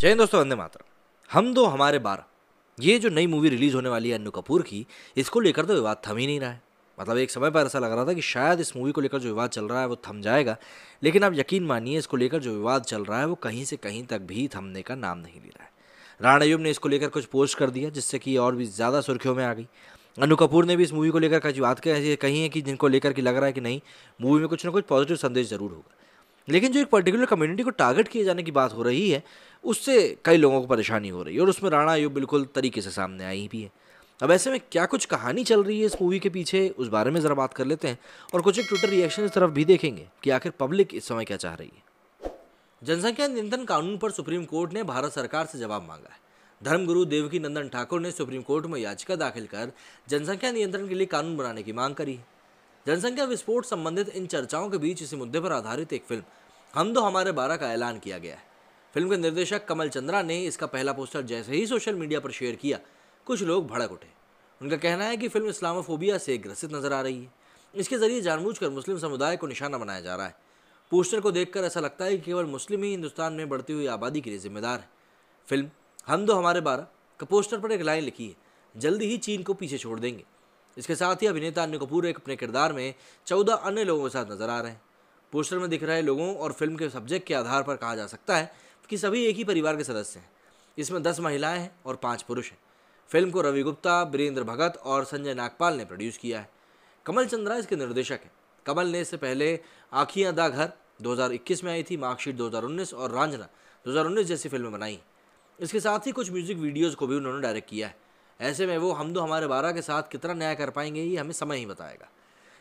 जय दोस्तों, वंदे मातरम। हम दो, हमारे बारह। ये जो नई मूवी रिलीज़ होने वाली है अन्नू कपूर की, इसको लेकर तो विवाद थम ही नहीं रहा है। मतलब एक समय पर ऐसा लग रहा था कि शायद इस मूवी को लेकर जो विवाद चल रहा है वो थम जाएगा, लेकिन आप यकीन मानिए, इसको लेकर जो विवाद चल रहा है वो कहीं से कहीं तक भी थमने का नाम नहीं ले रहा है। राणा ने इसको लेकर कुछ पोस्ट कर दिया, जिससे कि और भी ज़्यादा सुर्खियों में आ गई। अनु कपूर ने भी इस मूवी को लेकर कुछ बात कही है कि जिनको लेकर कि लग रहा है कि नहीं मूवी में कुछ ना कुछ पॉजिटिव संदेश ज़रूर होगा। लेकिन जो एक पर्टिकुलर कम्युनिटी को टारगेट किए जाने की बात हो रही है उससे कई लोगों को परेशानी हो रही है और उसमें राणा अयूब बिल्कुल तरीके से सामने आई भी है। अब ऐसे में क्या कुछ कहानी चल रही है इस मूवी के पीछे? उस बारे में ज़रा बात कर लेते हैं और कुछ एक ट्विटर रिएक्शन की तरफ़ भी देखेंगे कि आखिर पब्लिक इस समय क्या चाह रही है। जनसंख्या नियंत्रण कानून पर सुप्रीम कोर्ट ने भारत सरकार से जवाब मांगा है। धर्मगुरु देवकी नंदन ठाकुर ने सुप्रीम कोर्ट में याचिका दाखिल कर जनसंख्या नियंत्रण के लिए कानून बनाने की मांग करी जनसंख्या विस्फोट संबंधित इन चर्चाओं के बीच इसी मुद्दे पर आधारित एक फ़िल्म, हम दो हमारे बारह का ऐलान किया गया है। फ़िल्म के निर्देशक कमल चंद्रा ने इसका पहला पोस्टर जैसे ही सोशल मीडिया पर शेयर किया, कुछ लोग भड़क उठे। उनका कहना है कि फ़िल्म इस्लामोफोबिया से ग्रसित नज़र आ रही है। इसके ज़रिए जानबूझकर मुस्लिम समुदाय को निशाना बनाया जा रहा है। पोस्टर को देखकर ऐसा लगता है कि केवल मुस्लिम ही हिंदुस्तान में बढ़ती हुई आबादी के लिए जिम्मेदार है। फ़िल्म, हम दो हमारे बारह का पोस्टर पर एक लाइन लिखी है, जल्दी ही चीन को पीछे छोड़ देंगे। इसके साथ ही अभिनेता अन्य कपूर एक अपने किरदार में चौदह अन्य लोगों के साथ नज़र आ रहे हैं। पोस्टर में दिख रहे लोगों और फ़िल्म के सब्जेक्ट के आधार पर कहा जा सकता है कि सभी एक ही परिवार के सदस्य हैं। इसमें दस महिलाएँ हैं और पाँच पुरुष हैं। फ़िल्म को रवि गुप्ता, बीरेंद्र भगत और संजय नागपाल ने प्रोड्यूस किया है। कमल चंद्रा इसके निर्देशक हैं। कमल ने इससे पहले आखियाँ दा घर 2021 में आई थी, मार्कशीट 2019 और रांझना 2019 जैसी फ़िल्में बनाई इसके साथ ही कुछ म्यूज़िक वीडियोज़ को भी उन्होंने डायरेक्ट किया है। ऐसे में वो हम दो हमारे बारह के साथ कितना न्याय कर पाएँगे, ये हमें समय ही बताएगा।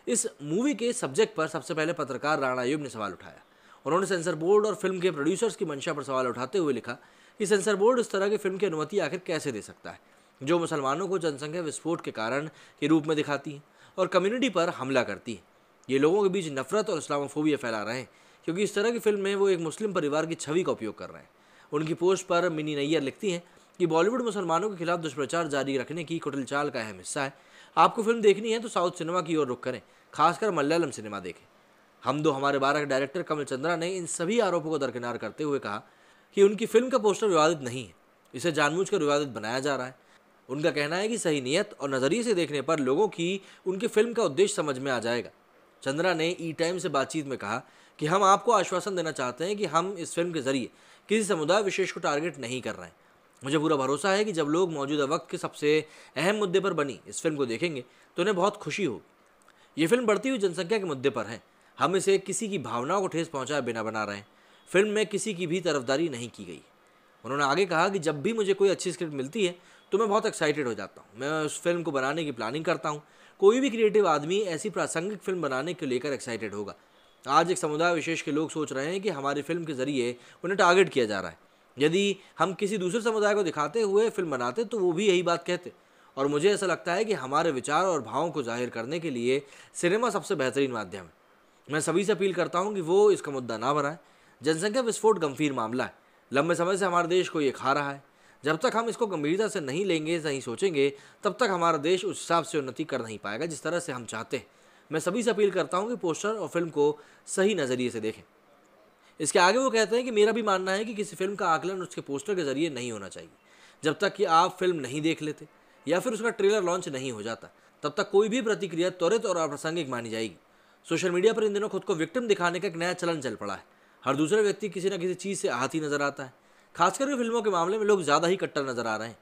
इस मूवी के सब्जेक्ट पर सबसे पहले पत्रकार राणा अयूब ने सवाल उठाया। उन्होंने सेंसर बोर्ड और फ़िल्म के प्रोड्यूसर्स की मंशा पर सवाल उठाते हुए लिखा कि सेंसर बोर्ड इस तरह की फ़िल्म की अनुमति आखिर कैसे दे सकता है, जो मुसलमानों को जनसंख्या विस्फोट के कारण के रूप में दिखाती है और कम्युनिटी पर हमला करती है। ये लोगों के बीच नफरत और इस्लामोफोबिया फैला रहे हैं, क्योंकि इस तरह की फ़िल्म में वो एक मुस्लिम परिवार की छवि का उपयोग कर रहे हैं। उनकी पोस्ट पर मिनी नैयर लिखती हैं कि बॉलीवुड मुसलमानों के खिलाफ दुष्प्रचार जारी रखने की कुटिल चाल का अहम हिस्सा है। आपको फ़िल्म देखनी है तो साउथ सिनेमा की ओर रुख करें, खासकर मलयालम सिनेमा देखें। हम दो हमारे बारह के डायरेक्टर कमल चंद्रा ने इन सभी आरोपों को दरकिनार करते हुए कहा कि उनकी फ़िल्म का पोस्टर विवादित नहीं है। इसे जानबूझकर विवादित बनाया जा रहा है। उनका कहना है कि सही नियत और नज़रिए से देखने पर लोगों की उनकी फ़िल्म का उद्देश्य समझ में आ जाएगा। चंद्रा ने ई टाइम से बातचीत में कहा कि हम आपको आश्वासन देना चाहते हैं कि हम इस फ़िल्म के ज़रिए किसी समुदाय विशेष को टारगेट नहीं कर रहे हैं। मुझे पूरा भरोसा है कि जब लोग मौजूदा वक्त के सबसे अहम मुद्दे पर बनी इस फ़िल्म को देखेंगे तो उन्हें बहुत खुशी होगी। ये फ़िल्म बढ़ती हुई जनसंख्या के मुद्दे पर है। हम इसे किसी की भावनाओं को ठेस पहुँचाए बिना बना रहे हैं। फ़िल्म में किसी की भी तरफदारी नहीं की गई। उन्होंने आगे कहा कि जब भी मुझे कोई अच्छी स्क्रिप्ट मिलती है तो मैं बहुत एक्साइटेड हो जाता हूँ। मैं उस फ़िल्म को बनाने की प्लानिंग करता हूँ। कोई भी क्रिएटिव आदमी ऐसी प्रासंगिक फ़िल्म बनाने को लेकर एक्साइटेड होगा। आज एक समुदाय विशेष के लोग सोच रहे हैं कि हमारी फ़िल्म के ज़रिए उन्हें टारगेट किया जा रहा है। यदि हम किसी दूसरे समुदाय को दिखाते हुए फ़िल्म बनाते तो वो भी यही बात कहते। और मुझे ऐसा लगता है कि हमारे विचार और भावों को ज़ाहिर करने के लिए सिनेमा सबसे बेहतरीन माध्यम है। मैं सभी से अपील करता हूँ कि वो इसका मुद्दा ना बनाए। जनसंख्या विस्फोट गंभीर मामला है। लंबे समय से हमारे देश को ये खा रहा है। जब तक हम इसको गंभीरता से नहीं लेंगे, नहीं सोचेंगे, तब तक हमारा देश उस हिसाब से उन्नति कर नहीं पाएगा जिस तरह से हम चाहते हैं। मैं सभी से अपील करता हूँ कि पोस्टर और फ़िल्म को सही नज़रिए से देखें। इसके आगे वो कहते हैं कि मेरा भी मानना है कि किसी फ़िल्म का आकलन उसके पोस्टर के ज़रिए नहीं होना चाहिए। जब तक कि आप फ़िल्म नहीं देख लेते या फिर उसका ट्रेलर लॉन्च नहीं हो जाता, तब तक कोई भी प्रतिक्रिया त्वरित और अप्रासंगिक मानी जाएगी। सोशल मीडिया पर इन दिनों खुद को विक्टिम दिखाने का एक नया चलन चल पड़ा है। हर दूसरे व्यक्ति किसी न किसी चीज़ से आहत ही नज़र आता है। खासकर फ़िल्मों के मामले में लोग ज़्यादा ही कट्टर नज़र आ रहे हैं।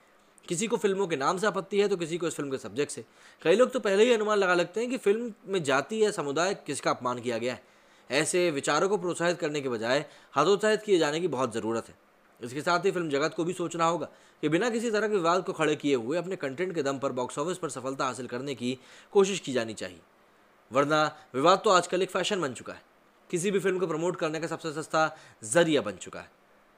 किसी को फ़िल्मों के नाम से आपत्ति है तो किसी को इस फ़िल्म के सब्जेक्ट से। कई लोग तो पहले ही अनुमान लगा लगते हैं कि फ़िल्म में जाति या समुदाय किसका अपमान किया गया है। ऐसे विचारों को प्रोत्साहित करने के बजाय हतोत्साहित किए जाने की बहुत ज़रूरत है। इसके साथ ही फ़िल्म जगत को भी सोचना होगा कि बिना किसी तरह के विवाद को खड़े किए हुए अपने कंटेंट के दम पर बॉक्स ऑफ़िस पर सफलता हासिल करने की कोशिश की जानी चाहिए। वरना विवाद तो आजकल एक फ़ैशन बन चुका है। किसी भी फ़िल्म को प्रमोट करने का सबसे सस्ता ज़रिया बन चुका है।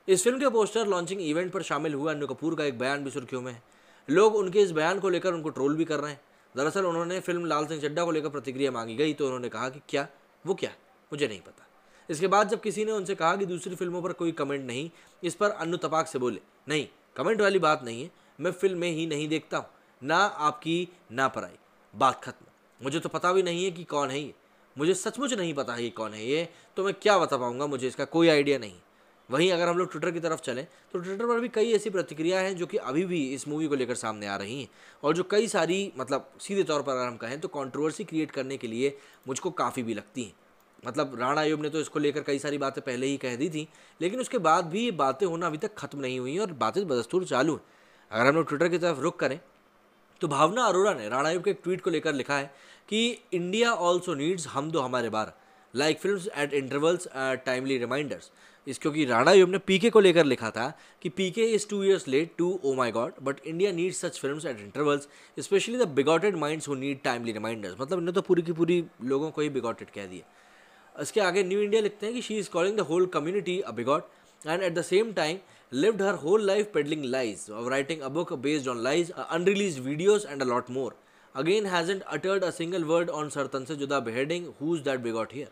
इस फ़िल्म के पोस्टर लॉन्चिंग इवेंट पर शामिल हुआ अनु कपूर का एक बयान भी सुर्खियों में है। लोग उनके इस बयान को लेकर उनको ट्रोल भी कर रहे हैं। दरअसल उन्होंने फ़िल्म लाल सिंह चड्डा को लेकर प्रतिक्रिया मांगी गई तो उन्होंने कहा कि क्या? वो क्या? मुझे नहीं पता। इसके बाद जब किसी ने उनसे कहा कि दूसरी फ़िल्मों पर कोई कमेंट नहीं, इस पर अन्नू तपाक से बोले, नहीं, कमेंट वाली बात नहीं है। मैं फ़िल्में ही नहीं देखता हूँ। ना आपकी, ना पराई। बात खत्म। मुझे तो पता भी नहीं है कि कौन है ये। मुझे सचमुच नहीं पता है ये कौन है ये तो मैं क्या बता पाऊँगा, मुझे इसका कोई आइडिया नहीं। वहीं अगर हम लोग ट्विटर की तरफ़ चलें तो ट्विटर पर भी कई ऐसी प्रतिक्रिया हैं जो कि अभी भी इस मूवी को लेकर सामने आ रही हैं। और जो कई सारी मतलब सीधे तौर पर अगर हम कहें तो कंट्रोवर्सी क्रिएट करने के लिए मुझको काफ़ी भी लगती हैं। मतलब राणा आयुब ने तो इसको लेकर कई सारी बातें पहले ही कह दी थी, लेकिन उसके बाद भी ये बातें होना अभी तक खत्म नहीं हुई और बातें बदस्तूर चालू हैं। अगर हम लोग ट्विटर की तरफ़ रुख करें तो भावना अरोड़ा ने राणा के एक ट्वीट को लेकर लिखा है कि इंडिया ऑल्सो नीड्स हम दो हमारे बार like film at intervals timely reminders इस क्योंकि राणा योग ने पीके को लेकर लिखा था कि PK is two years late to oh my god but India need such film at intervals specially the bigoted minds who need timely reminders मतलब इन्हें तो पूरी की पूरी लोगों को ही बिगॉटेड कह दिया इसके आगे न्यू इंडिया लिखते हैं कि she is calling the whole community a bigot and at the same time lived her whole life peddling lies, writing a book based on lies, uh, unreleased videos, and a lot more. Again, hasn't uttered a single word on Sartan se Juda beheading. Who's that bigot here?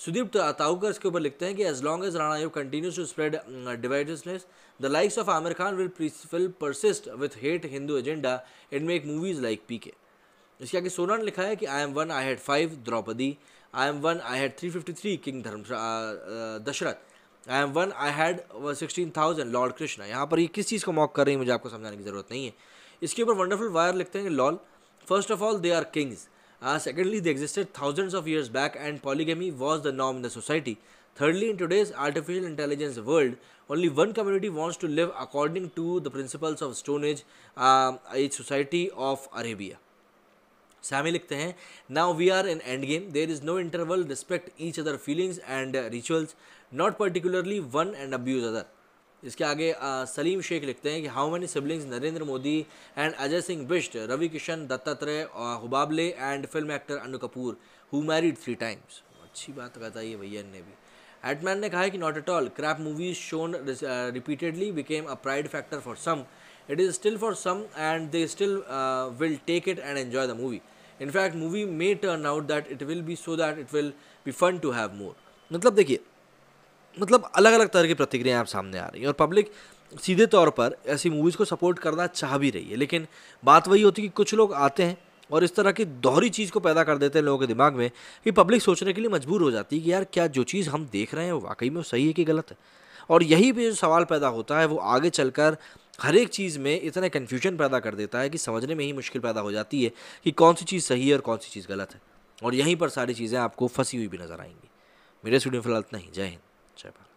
Sudeep Taukar इसके ऊपर लिखते हैं कि as long as Rana continues to spread dividedness the likes of Aamir Khan will will persist with hate Hindu agenda and make movies like P K इसके आगे सोना ने लिखा है कि I am one I had five Draupadi I am one I had three fifty three king Dharma Dasharath I am one I had sixteen thousand lord Krishna यहाँ पर ये किस चीज़ को मॉक कर रही है, मुझे आपको समझाने की ज़रूरत नहीं है। इसके ऊपर वंडरफुल वायर लिखते हैं lol first of all they are kings secondly they existed thousands of years back and polygamy was the Nom in the society thirdly in today's artificial intelligence world only one community wants to live according to the principles of stone age is society of Arabia Sami likhte hain, now we are in endgame. There is no interval, respect each other feelings and uh, rituals, not particularly one and abuse other इसके आगे आ, सलीम शेख लिखते हैं कि how many siblings Narendra Modi and Ajay Singh Bisht Ravi Kishan Dattatreya Hosabale and film actor Anu Kapoor who married three times अच्छी बात बताई है भैया ने भी। एटमैन ने कहा है कि not at all crap movies shown repeatedly became a pride factor for some it is still for some and they still will take it and enjoy the movie in fact movie may turn out that it will be so that it will be fun to have more मतलब देखिए मतलब अलग अलग तरह की प्रतिक्रियाएँ आप सामने आ रही हैं और पब्लिक सीधे तौर पर ऐसी मूवीज़ को सपोर्ट करना चाह भी रही है। लेकिन बात वही होती है कि कुछ लोग आते हैं और इस तरह की दोहरी चीज़ को पैदा कर देते हैं लोगों के दिमाग में कि पब्लिक सोचने के लिए मजबूर हो जाती है कि यार, क्या जो चीज़ हम देख रहे हैं वो वाकई में सही है कि गलत है? और यही भी जो सवाल पैदा होता है, वो आगे चलकर हर एक चीज़ में इतना कन्फ्यूज़न पैदा कर देता है कि समझने में ही मुश्किल पैदा हो जाती है कि कौन सी चीज़ सही है और कौन सी चीज़ गलत है। और यहीं पर सारी चीज़ें आपको फंसी हुई भी नज़र आएँगी। मेरे स्टूडियो फ़िलहाल इतना ही। जय हिंद। जय भारत।